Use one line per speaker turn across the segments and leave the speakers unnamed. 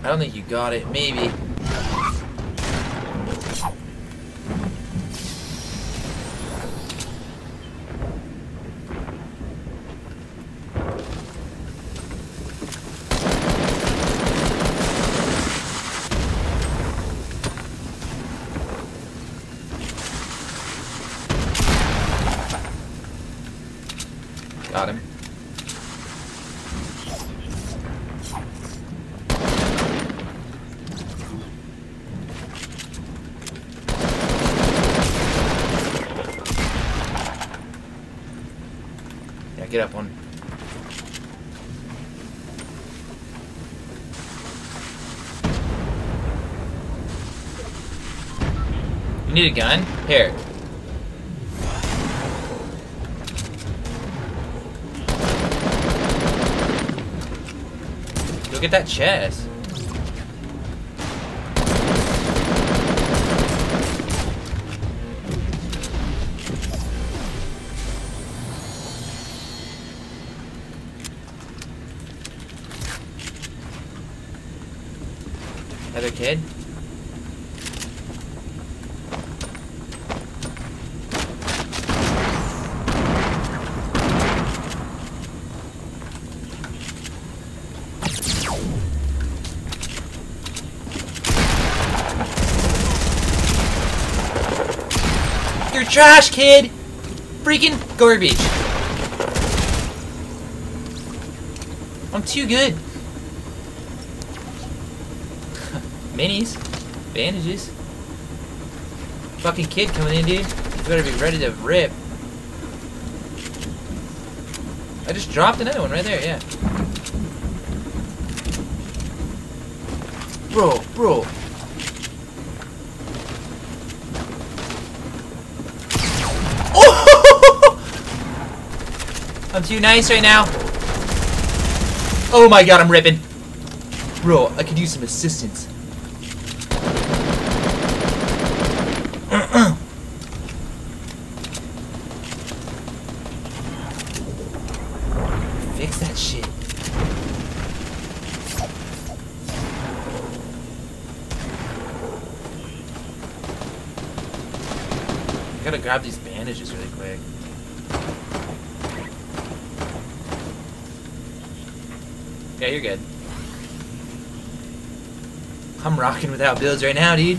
I don't think you got it. Maybe. Got him. Get up one. You need a gun? Here. Look at that chest. Kid? You're trash, kid! Freaking garbage. I'm too good. Minis. Bandages. Fucking kid coming in, dude. You better be ready to rip. I just dropped another one right there, yeah. Bro, bro. Oh! I'm too nice right now. Oh my god, I'm ripping. Bro, I could use some assistance. Fix that shit. I gotta grab these bandages really quick. Yeah, you're good. I'm rocking without builds right now, dude.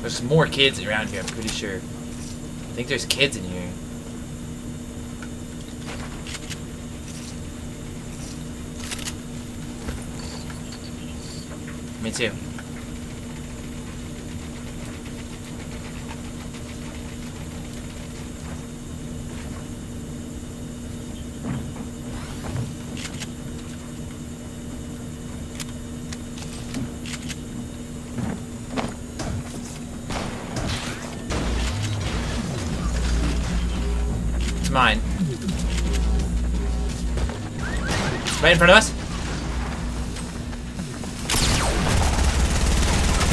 There's more kids around here, I'm pretty sure. I think there's kids in here. Me too. It's mine. Right in front of us.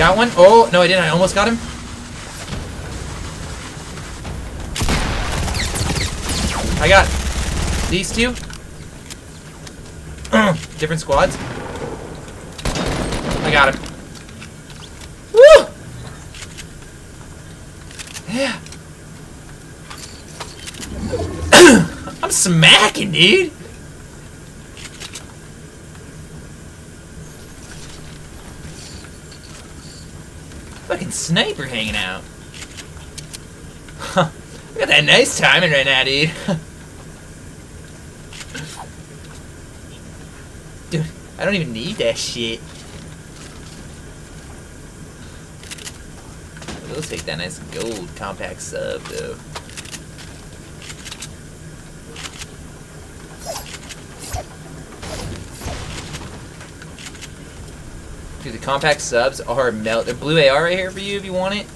Got one? Oh, no I didn't. I almost got him. I got these two. Different squads. I got him. Woo! Yeah. I'm smacking, dude. Sniper hanging out. Huh. I got that nice timing right now, dude. dude, I don't even need that shit. We'll take that nice gold compact sub, though. Dude, the compact subs are melt. The blue AR right here for you if you want it.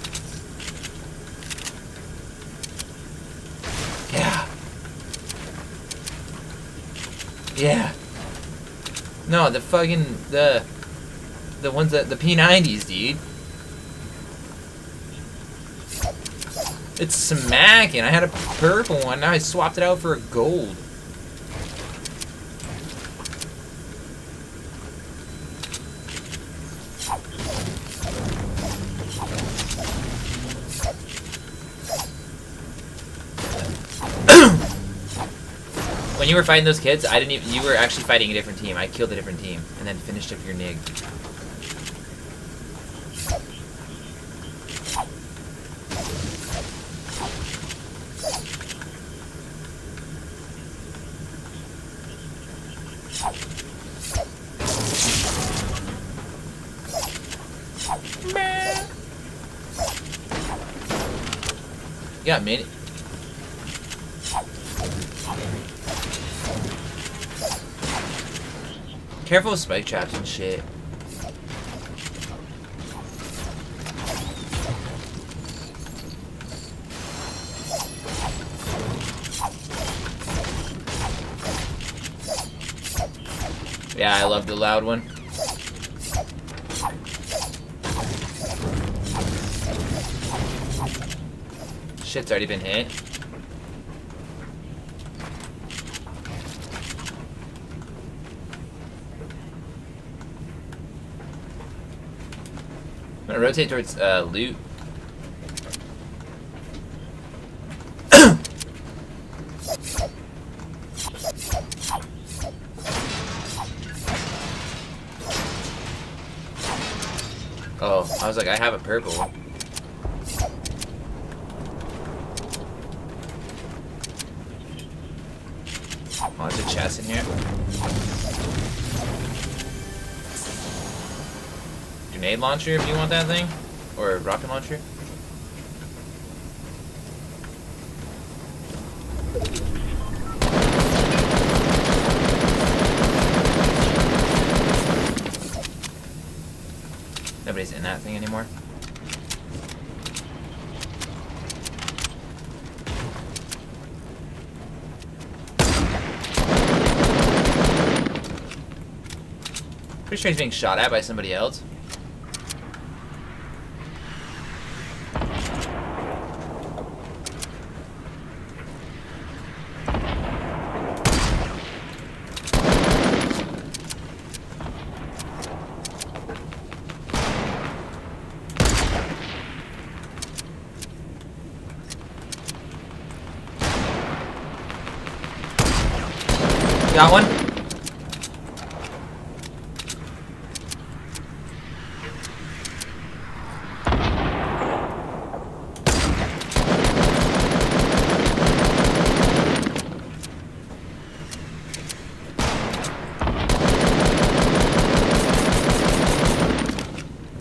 Yeah. Yeah. No, the fucking the the ones that the P90s, dude. It's smacking. I had a purple one. Now I swapped it out for a gold. When you were fighting those kids, I didn't even. You were actually fighting a different team. I killed a different team and then finished up your nig. Yeah, mini. Careful with spike traps and shit. Yeah, I love the loud one. Shit's already been hit. Gonna rotate towards uh, loot. oh, I was like, I have a purple. Oh, there's a chest in here. Grenade launcher if you want that thing. Or rocket launcher. Nobody's in that thing anymore. Pretty sure he's being shot at by somebody else. Got one.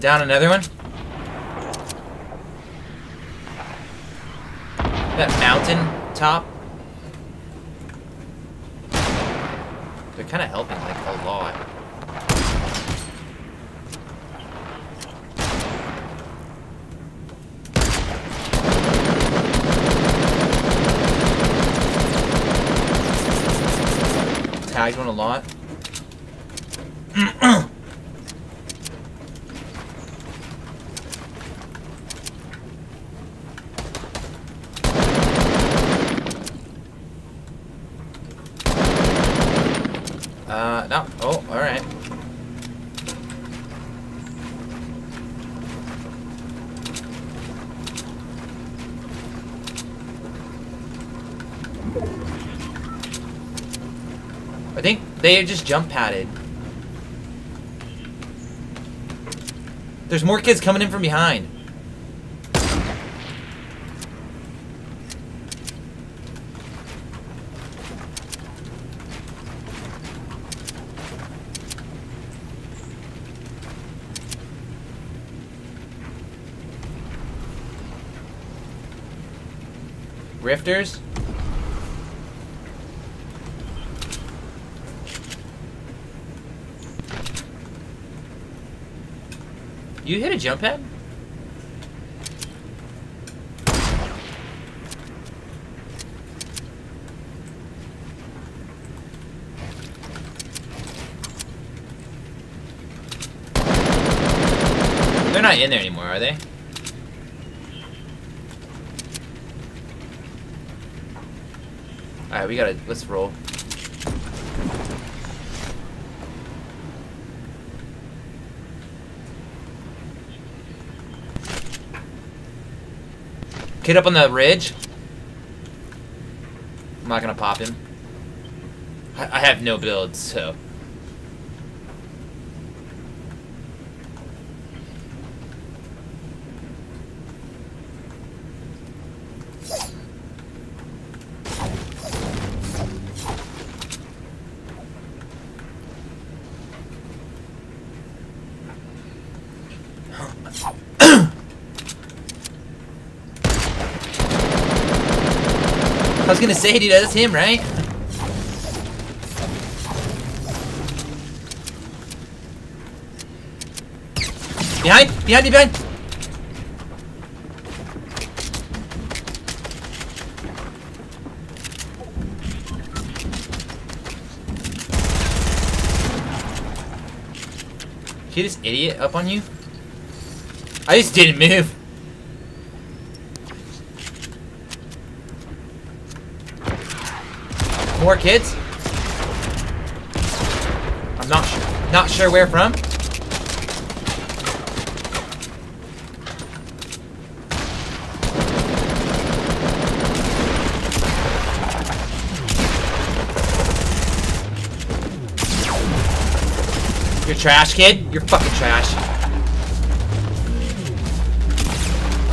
Down another one. That mountain top. They're kind of helping, like, a lot. Tagged one a lot. Uh, no. Oh, alright. I think they just jump padded. There's more kids coming in from behind. Rifters? You hit a jump pad? They're not in there anymore, are they? Alright, we gotta, let's roll. Kid up on the ridge. I'm not gonna pop him. I, I have no builds, so. I was gonna say, dude, that's him, right? Behind! Behind you, behind! See this idiot up on you? I just didn't move. More kids? I'm not sure, not sure where from. You're trash, kid. You're fucking trash.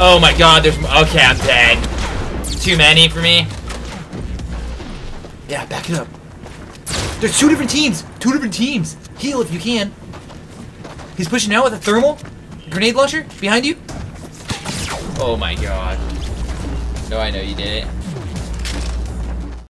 Oh my god, there's... Okay, I'm dead. Too many for me. Yeah, back it up. There's two different teams. Two different teams. Heal if you can. He's pushing out with a thermal grenade launcher behind you. Oh my god. No, I know you did it.